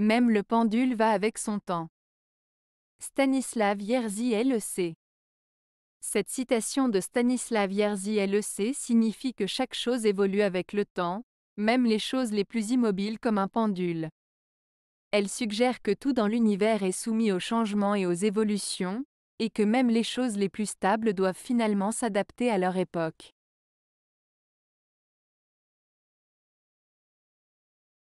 Même le pendule va avec son temps. Stanislav Yerzy LEC. Cette citation de Stanislav Yerzy LEC signifie que chaque chose évolue avec le temps, même les choses les plus immobiles comme un pendule. Elle suggère que tout dans l'univers est soumis aux changements et aux évolutions, et que même les choses les plus stables doivent finalement s'adapter à leur époque.